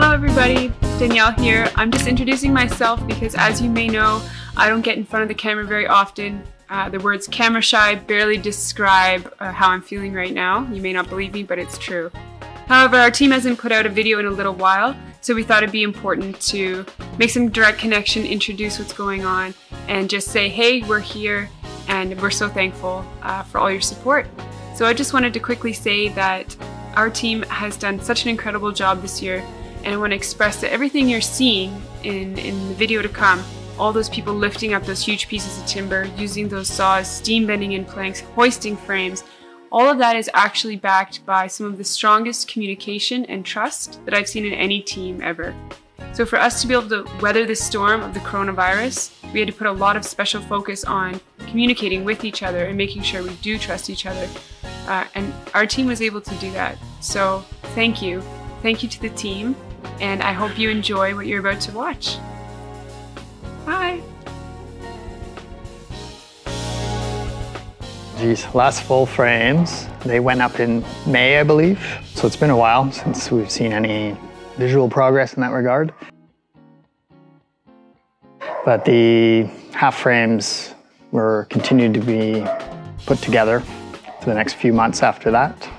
Hello everybody, Danielle here. I'm just introducing myself because as you may know, I don't get in front of the camera very often. Uh, the words camera shy barely describe uh, how I'm feeling right now. You may not believe me, but it's true. However, our team hasn't put out a video in a little while, so we thought it'd be important to make some direct connection, introduce what's going on, and just say, hey, we're here, and we're so thankful uh, for all your support. So I just wanted to quickly say that our team has done such an incredible job this year, and I want to express that everything you're seeing in, in the video to come, all those people lifting up those huge pieces of timber, using those saws, steam bending in planks, hoisting frames, all of that is actually backed by some of the strongest communication and trust that I've seen in any team ever. So for us to be able to weather the storm of the coronavirus, we had to put a lot of special focus on communicating with each other and making sure we do trust each other. Uh, and our team was able to do that. So thank you. Thank you to the team. And I hope you enjoy what you're about to watch. Bye. Geez, last full frames, they went up in May, I believe. So it's been a while since we've seen any visual progress in that regard. But the half frames were continued to be put together for the next few months after that.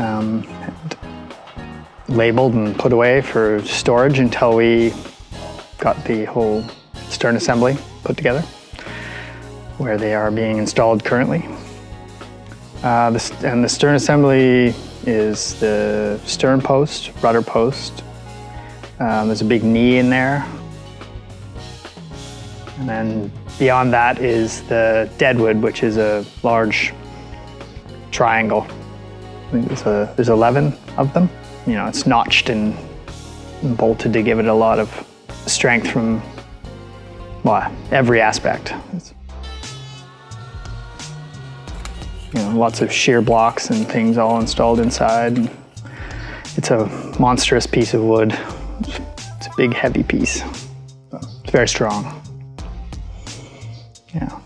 Um, and labeled and put away for storage until we got the whole stern assembly put together, where they are being installed currently. Uh, and the stern assembly is the stern post, rudder post. Um, there's a big knee in there. And then beyond that is the deadwood, which is a large triangle. I think there's, a, there's 11 of them. You know, it's notched and bolted to give it a lot of strength from, well, every aspect. You know, lots of shear blocks and things all installed inside. It's a monstrous piece of wood. It's a big, heavy piece. It's very strong. Yeah.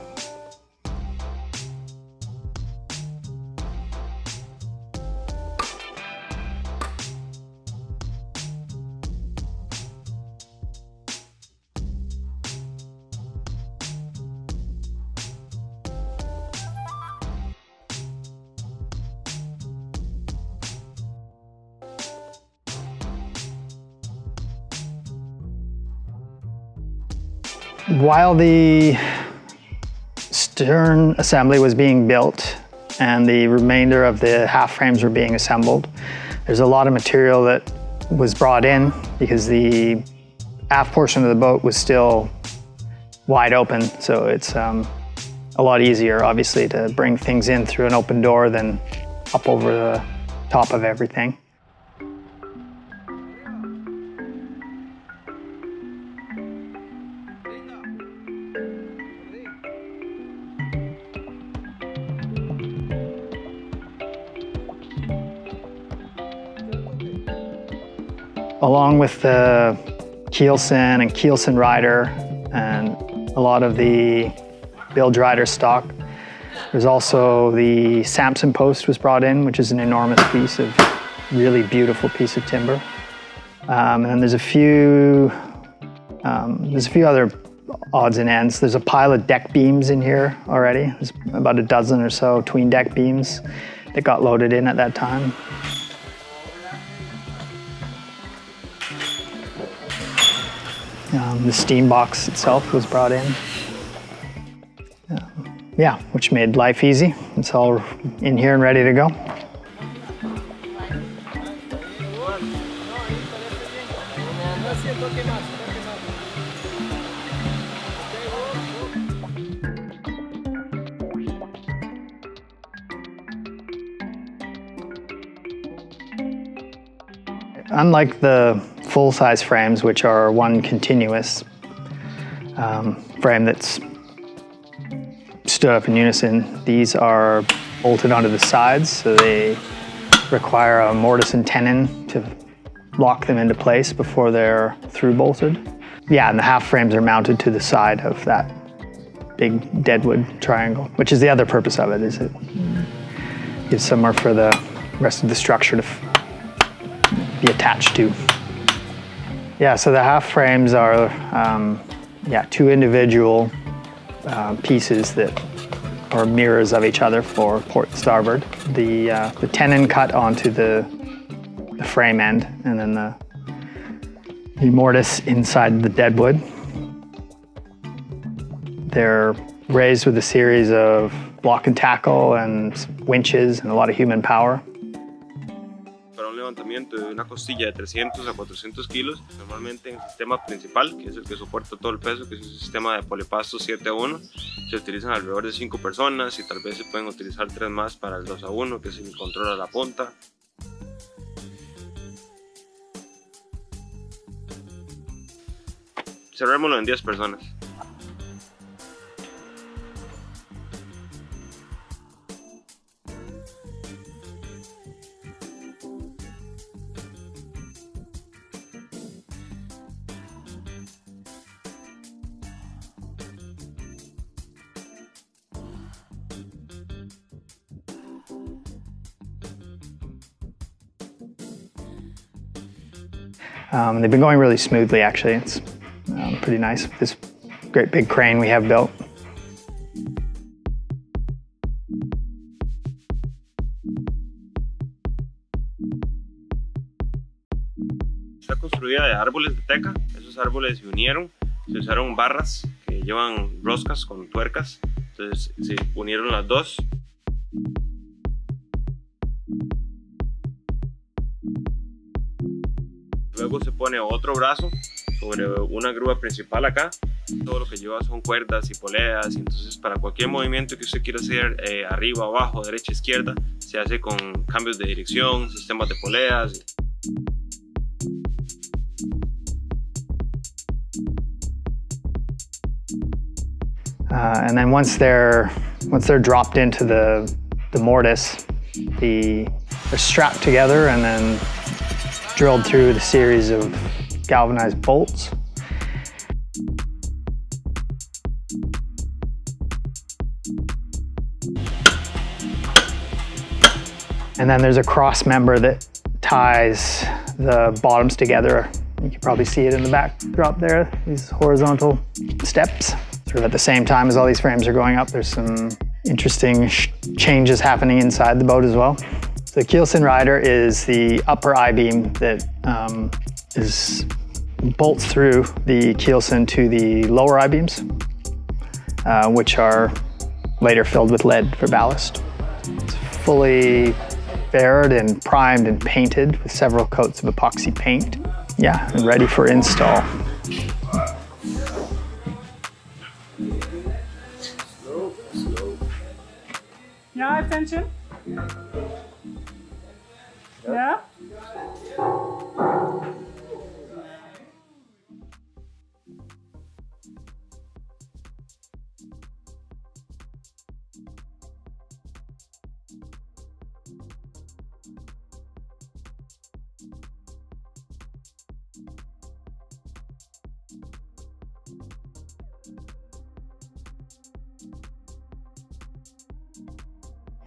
While the stern assembly was being built and the remainder of the half frames were being assembled, there's a lot of material that was brought in because the aft portion of the boat was still wide open. So it's um, a lot easier, obviously, to bring things in through an open door than up over the top of everything. Along with the keelson and keelson rider and a lot of the bilge rider stock. There's also the Samson post was brought in, which is an enormous piece of really beautiful piece of timber. Um, and then there's a few, um, there's a few other odds and ends. There's a pile of deck beams in here already. There's about a dozen or so tween deck beams that got loaded in at that time. Um, the steam box itself was brought in. Yeah, which made life easy. It's all in here and ready to go. Unlike the full-size frames, which are one continuous um, frame that's stood up in unison. These are bolted onto the sides, so they require a mortise and tenon to lock them into place before they're through bolted. Yeah, and the half frames are mounted to the side of that big deadwood triangle, which is the other purpose of it, is it gives somewhere for the rest of the structure to be attached to. Yeah, so the half frames are um, yeah two individual uh, pieces that are mirrors of each other for port and starboard. The uh, the tenon cut onto the the frame end, and then the the mortise inside the deadwood. They're raised with a series of block and tackle and winches and a lot of human power. Levantamiento de una costilla de 300 a 400 kilos, normalmente en el sistema principal, que es el que soporta todo el peso, que es un sistema de polipasto 7 a 1, se utilizan alrededor de 5 personas y tal vez se pueden utilizar 3 más para el 2 a 1, que es el control a la punta. Cerrémoslo en 10 personas. Um, they've been going really smoothly, actually. It's um, pretty nice. This great big crane we have built. Está construida de árboles de teca. Esos árboles se unieron, se usaron barras que llevan roscas con tuercas. Entonces se unieron las dos. Pone otro brazo sobre una grúa principal acá. Todo lo que lleva son cuerdas y poleas. Entonces para cualquier movimiento que usted quiera hacer eh, arriba, abajo, derecha, izquierda, se hace con cambios de dirección, sistemas de poleas. Uh, and then once they're once they're dropped into the the mortise, the they're strapped together and then drilled through the series of galvanized bolts. And then there's a cross member that ties the bottoms together. You can probably see it in the backdrop there, these horizontal steps. Sort of at the same time as all these frames are going up, there's some interesting changes happening inside the boat as well. The keelson rider is the upper I-beam that um, is bolts through the keelson to the lower I-beams, uh, which are later filled with lead for ballast. It's fully faired and primed and painted with several coats of epoxy paint. Yeah, and ready for install. Yeah, attention. Yeah.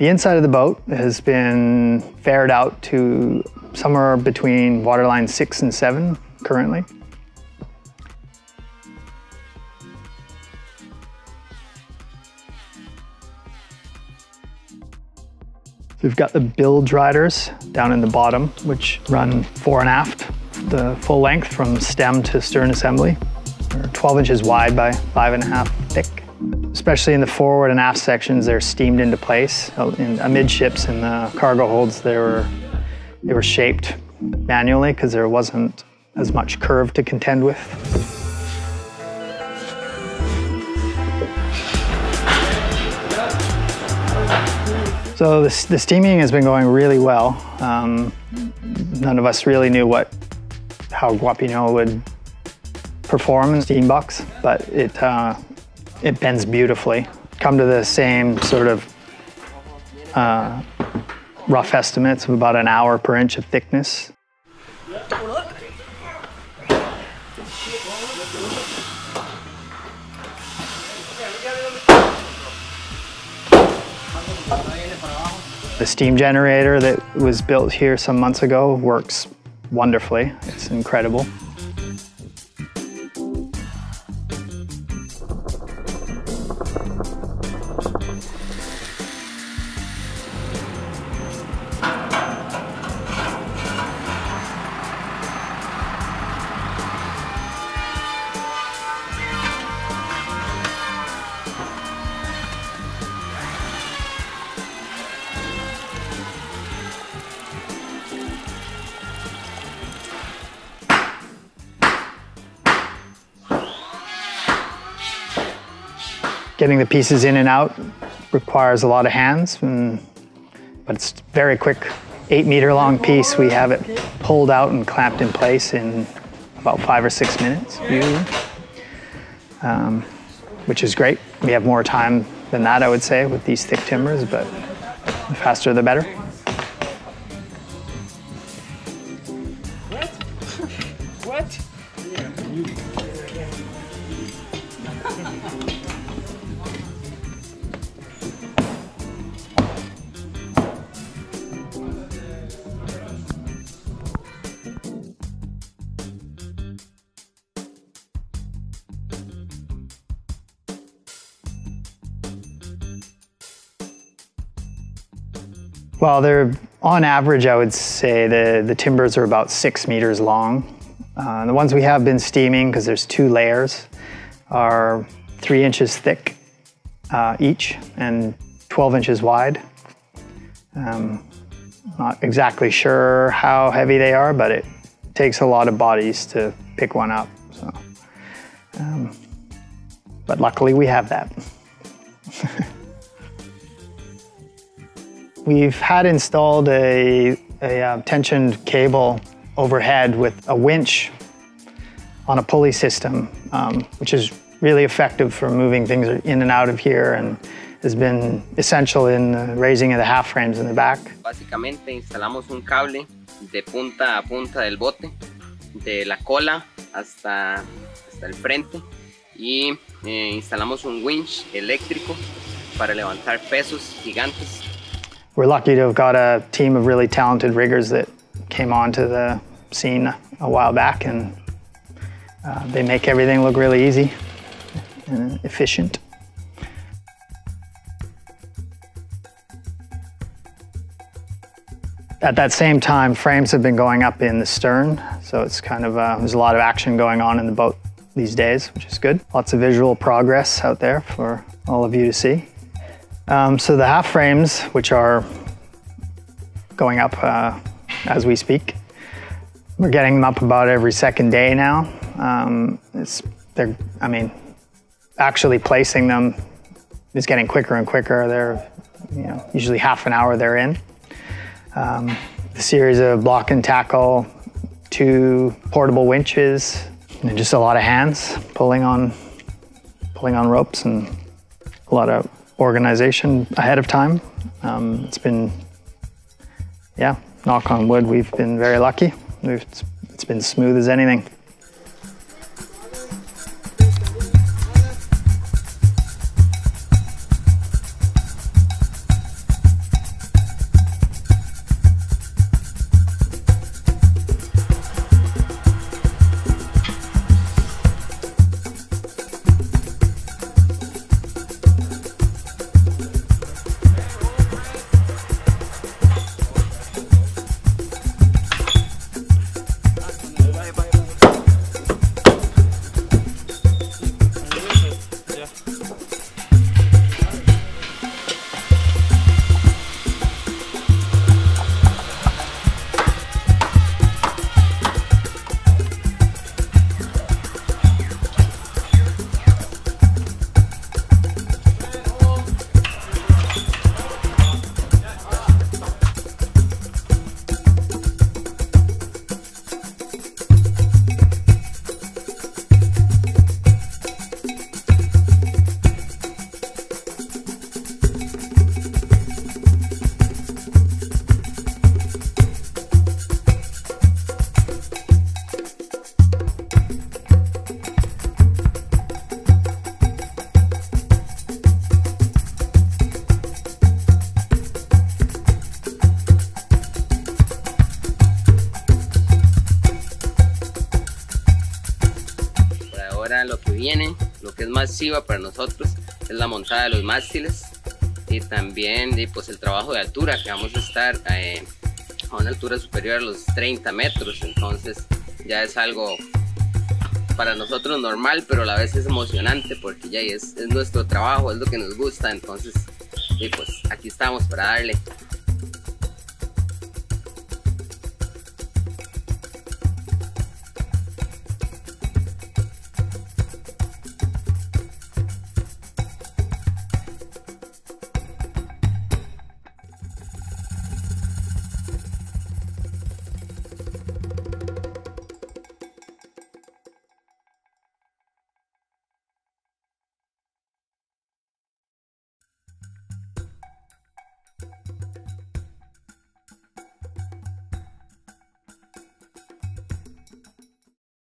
The inside of the boat has been faired out to somewhere between waterline six and seven currently. We've got the bilge riders down in the bottom, which run fore and aft, the full length from stem to stern assembly. They're 12 inches wide by five and a half thick. Especially in the forward and aft sections, they're steamed into place. In amidships in the cargo holds, they were, they were shaped manually because there wasn't as much curve to contend with. So the, the steaming has been going really well. Um, none of us really knew what how Guapinol would perform in steam box, but it uh, it bends beautifully. Come to the same sort of uh, rough estimates of about an hour per inch of thickness. The steam generator that was built here some months ago works wonderfully. It's incredible. Getting the pieces in and out requires a lot of hands, and, but it's very quick. Eight meter long piece, we have it pulled out and clamped in place in about five or six minutes, usually, um, which is great. We have more time than that, I would say, with these thick timbers, but the faster the better. Well, they're on average, I would say the, the timbers are about six meters long. Uh, the ones we have been steaming, because there's two layers, are three inches thick uh, each and 12 inches wide. Um, not exactly sure how heavy they are, but it takes a lot of bodies to pick one up. So, um, but luckily we have that. We've had installed a, a uh, tensioned cable overhead with a winch on a pulley system, um, which is really effective for moving things in and out of here and has been essential in the raising of the half frames in the back. Básicamente instalamos un cable de punta a punta del bote, de la cola hasta, hasta el frente y eh, instalamos un winch eléctrico para levantar pesos gigantes. We're lucky to have got a team of really talented riggers that came onto the scene a while back and uh, they make everything look really easy and efficient. At that same time, frames have been going up in the stern, so it's kind of, uh, there's a lot of action going on in the boat these days, which is good. Lots of visual progress out there for all of you to see. Um, so the half frames, which are going up uh, as we speak, we're getting them up about every second day now. Um, it's, they're, I mean, actually placing them is getting quicker and quicker. They're, you know, usually half an hour they're in. Um, the series of block and tackle, two portable winches, and just a lot of hands pulling on, pulling on ropes and a lot of organization ahead of time. Um, it's been, yeah, knock on wood, we've been very lucky. We've, it's been smooth as anything. Lo que viene, lo que es más chiva para nosotros, es la montada de los mástiles y también y pues el trabajo de altura, que vamos a estar eh, a una altura superior a los 30 metros, entonces ya es algo para nosotros normal, pero a la vez es emocionante porque ya es, es nuestro trabajo, es lo que nos gusta, entonces y pues aquí estamos para darle.